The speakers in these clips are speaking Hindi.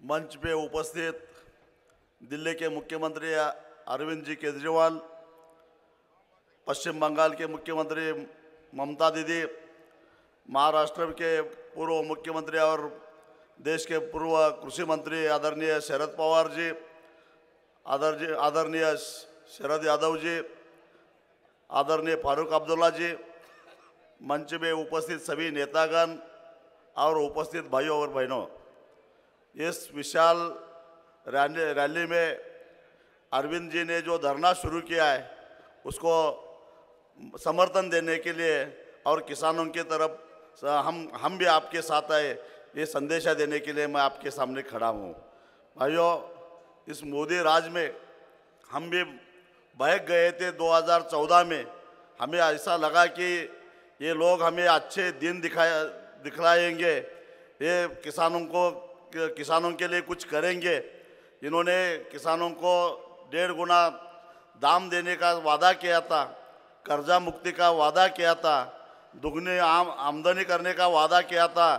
मंच पे उपस्थित दिल्ली के मुख्यमंत्री अरविंद जी केजरीवाल, पश्चिम बंगाल के मुख्यमंत्री ममता दीदी, महाराष्ट्र के पूर्व मुख्यमंत्री और देश के पूर्व कृषि मंत्री आदरणीय शरद पवार जी, आदर, आदरणीय शरद यादव जी, आदरणीय फारूक अब्दुल्ला जी, मंच में उपस्थित सभी नेतागण और उपस्थित भाइयों और बहनों। इस विशाल रैली में अरविंद जी ने जो धरना शुरू किया है, उसको समर्थन देने के लिए और किसानों की तरफ़ हम हम भी आपके साथ आए, ये संदेशा देने के लिए मैं आपके सामने खड़ा हूँ। भाइयों, इस मोदी राज में हम भी बहक गए थे 2014 में। हमें ऐसा लगा कि ये लोग हमें अच्छे दिन दिखाया, दिखलाएँगे। ये किसानों को किसानों के लिए कुछ करेंगे। इन्होंने किसानों को डेढ़ गुना दाम देने का वादा किया था, कर्जा मुक्ति का वादा किया था, दुगनी आम, आमदनी करने का वादा किया था,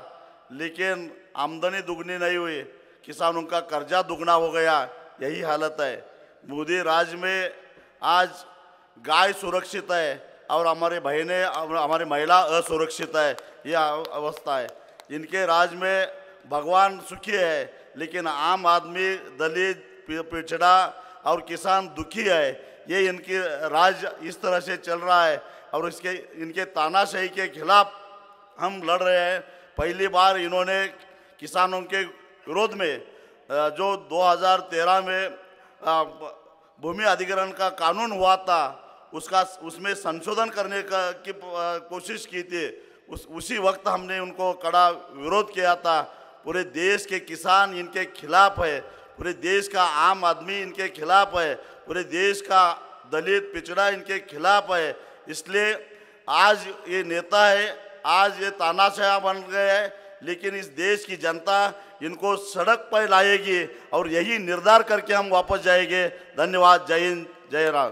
लेकिन आमदनी दुगनी नहीं हुई, किसानों का कर्जा दुगना हो गया, यही हालत है। मोदी राज में आज गाय सुरक्षित है और हमारे बहनें, हमारी महिला असुरक्षित है, यह अवस्था है। इनके राज में भगवान सुखी है, लेकिन आम आदमी, दलित पिछड़ा और किसान दुखी है। ये इनकी राज इस तरह से चल रहा है और इसके, इनके तानाशाही के खिलाफ हम लड़ रहे हैं। पहली बार इन्होंने किसानों के विरोध में जो 2013 में भूमि अधिग्रहण का कानून हुआ था, उसका, उसमें संशोधन करने का, की कोशिश की थी। उस, उसी वक्त हमने उनको कड़ा विरोध किया था। पूरे देश के किसान इनके खिलाफ है, पूरे देश का आम आदमी इनके खिलाफ है, पूरे देश का दलित पिछड़ा इनके खिलाफ है। इसलिए आज ये नेता है, आज ये तानाशाह बन गए हैं, लेकिन इस देश की जनता इनको सड़क पर लाएगी और यही निर्धार करके हम वापस जाएँगे। धन्यवाद, जय हिंद, जय राम।